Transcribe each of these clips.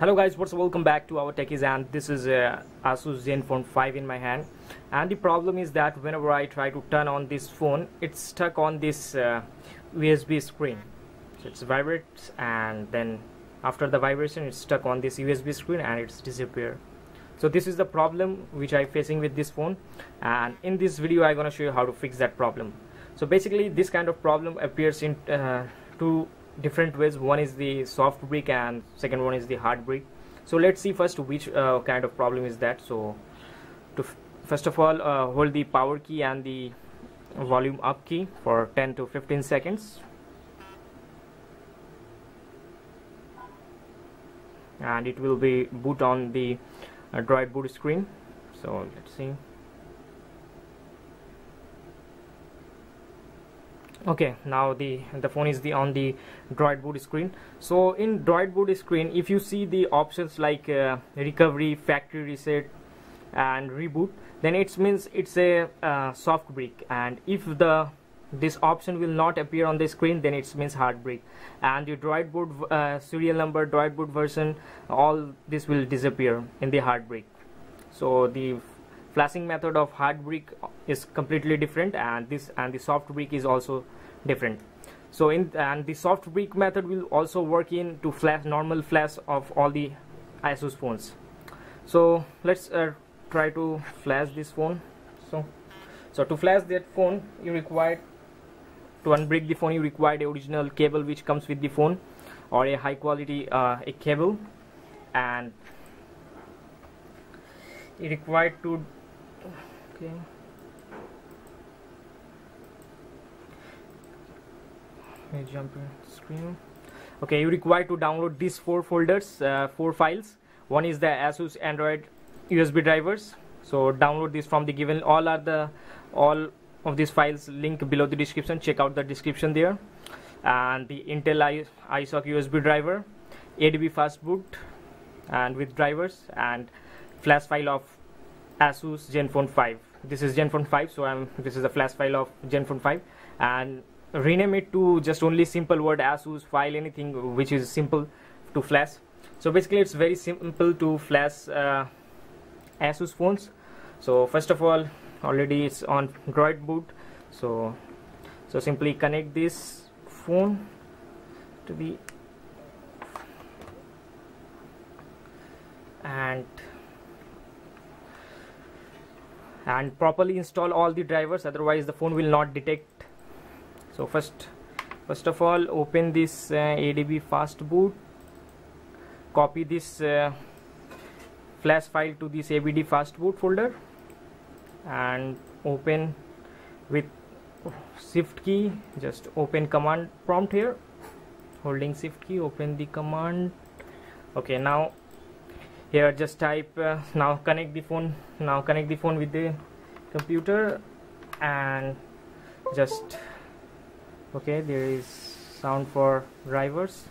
hello guys. What's welcome back to our techies and this is uh, asus zenfone 5 in my hand. And the problem is that whenever i try to turn on this phone it's stuck on this uh, usb screen. So it's vibrates and then after the vibration it's stuck on this usb screen and it's disappear. So this is the problem which i'm facing with this phone. And in this video i'm to show you how to fix that problem. So basically this kind of problem appears in uh, two different ways. One is the soft brick and second one is the hard brick. So let's see first which uh, kind of problem is that. So to first of all uh, hold the power key and the volume up key for 10 to 15 seconds. And it will be boot on the uh, boot screen. So let's see okay now the the phone is the on the droid boot screen. So in droid boot screen if you see the options like uh, recovery factory reset and reboot then it means it's a uh, soft brick and if the this option will not appear on the screen then it means hard brick and your droid boot uh, serial number droid boot version all this will disappear in the hard brick so the flashing method of hard brick is completely different and this and the soft brick is also different. So in and the soft brick method will also work in to flash normal flash of all the asus phones. So let's uh, try to flash this phone. So so to flash that phone you require to unbrick the phone you require the original cable which comes with the phone or a high quality uh, a cable. And you required to okay me jump in screen. Okay you require to download these four folders uh, four files. One is the asus android usb drivers. So download this from the given all are the all of these files link below the description. Check out the description there. And the intel I, isoc usb driver adb fastboot and with drivers and flash file of asus zenfone 5 this is zenfone 5 so i'm this is a flash file of zenfone 5 and rename it to just only simple word asus file anything which is simple to flash. So basically it's very simple to flash uh, asus phones. So first of all already it's on droid boot. So so simply connect this phone to the and and properly install all the drivers. Otherwise the phone will not detect so first first of all open this uh, adb fast boot. Copy this uh, flash file to this abd fast boot folder and open with shift key. Just open command prompt here. Holding shift key open the command. Okay now here just type uh, now connect the phone now connect the phone with the computer and just okay there is sound for drivers.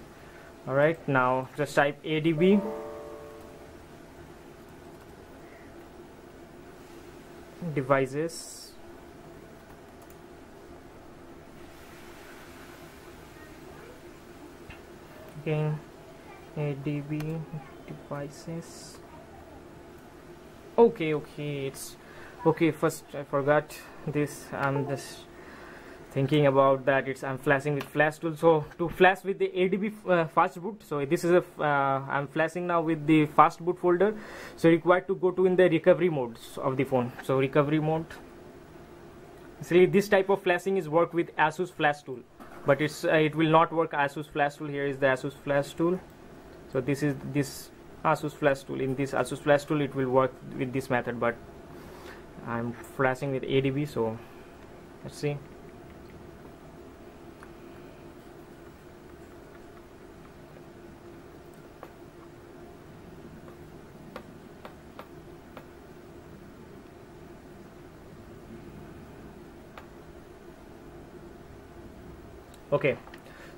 Alright now just type adb devices. Again adb devices. Okay okay it's okay first I forgot this I'm just thinking about that. It's I'm flashing with flash tool. So to flash with the ADB uh, fast boot. So this is a uh, I'm flashing now with the fast boot folder. So required to go to in the recovery modes of the phone. So recovery mode. See this type of flashing is work with ASUS flash tool. But it's uh, it will not work ASUS flash tool. Here is the ASUS flash tool. So this is this ASUS flash tool. In this ASUS flash tool it will work with this method. But I'm flashing with ADB so let's see okay.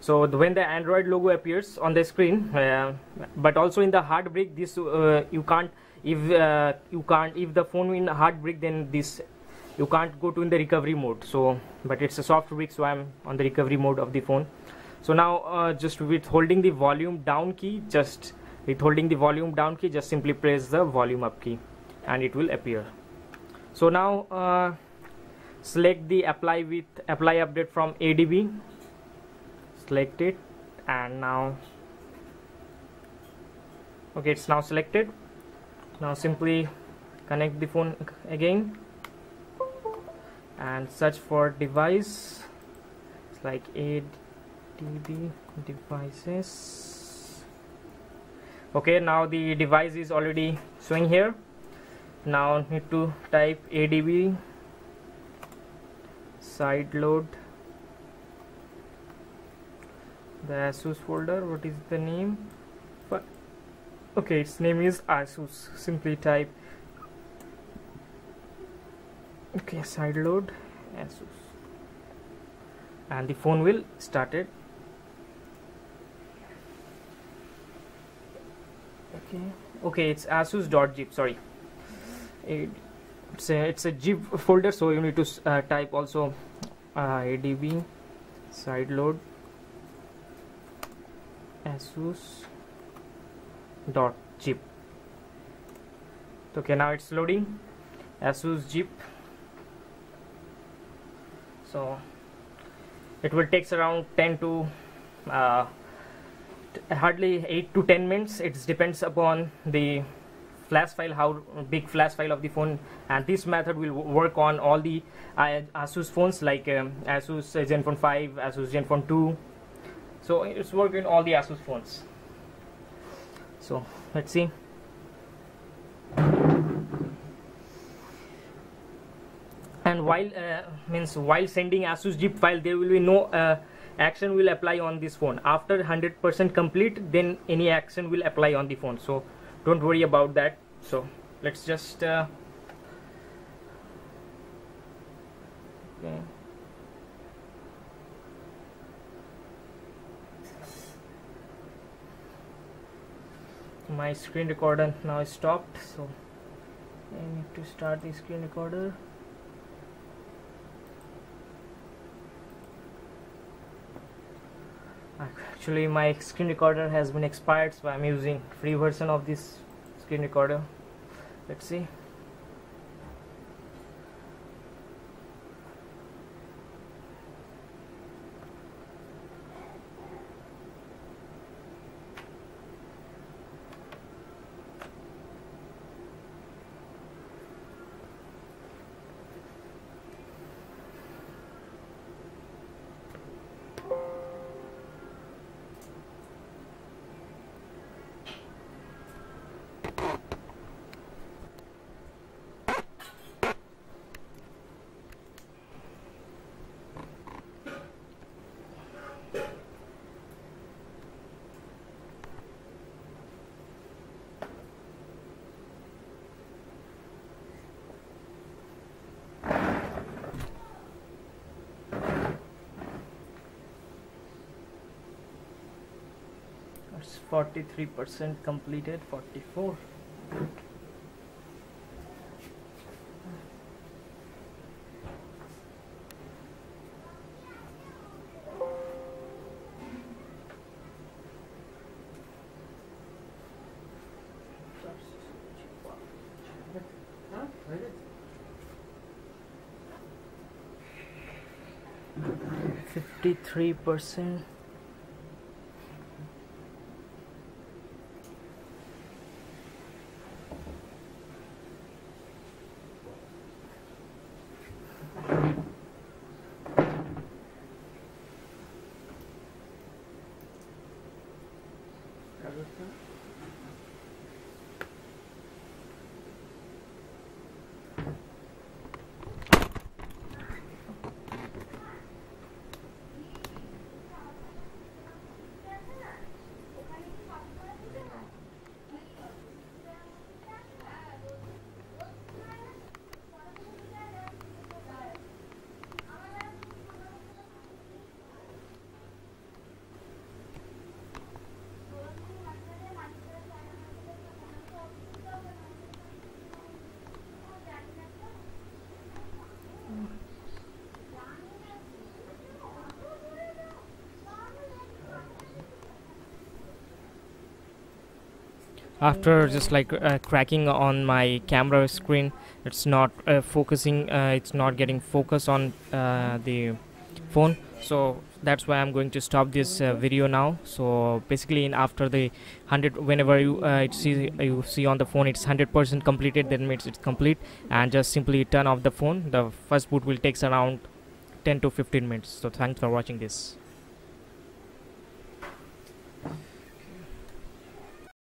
So when the android logo appears on the screen uh, but also in the hard brick this uh, you can't if uh, you can't if the phone in hard brick then this you can't go to in the recovery mode. So but it's a soft brick so i'm on the recovery mode of the phone. So now uh, just with holding the volume down key just with holding the volume down key just simply press the volume up key and it will appear. So now uh, select the apply with apply update from ADB select it and now okay it's now selected. Now simply connect the phone again and search for device it's like ADB devices. Okay now the device is already showing here. Now need to type ADB side load the asus folder what is the name? But okay its name is asus. Simply type okay side load asus. And the phone will started okay. Okay it's asus.zip sorry. It, it's a it's a zip folder so you need to uh, type also uh, adb side load asus dot zip okay now it's loading. Asus zip so it will takes around 10 to uh, hardly 8 to 10 minutes. It depends upon the flash file how big flash file of the phone and this method will work on all the uh, asus phones like um, asus zenfone 5 asus zenfone 2 so it's working all the asus phones. So let's see. And while uh, means while sending asus zip file there will be no uh, action will apply on this phone. After 100% complete then any action will apply on the phone. So don't worry about that. So let's just uh, okay my screen recorder now is stopped so I need to start the screen recorder. Actually my screen recorder has been expired so I'm using free version of this screen recorder. Let's see it's 43% completed 44 53 percent Acabou. After just like uh, cracking on my camera screen it's not uh, focusing uh, it's not getting focus on uh, the phone. So that's why i'm going to stop this uh, video now. So basically in after the 100 whenever you uh, see you see on the phone it's 100% completed then means it's complete. And just simply turn off the phone. The first boot will takes around 10 to 15 minutes. So thanks for watching this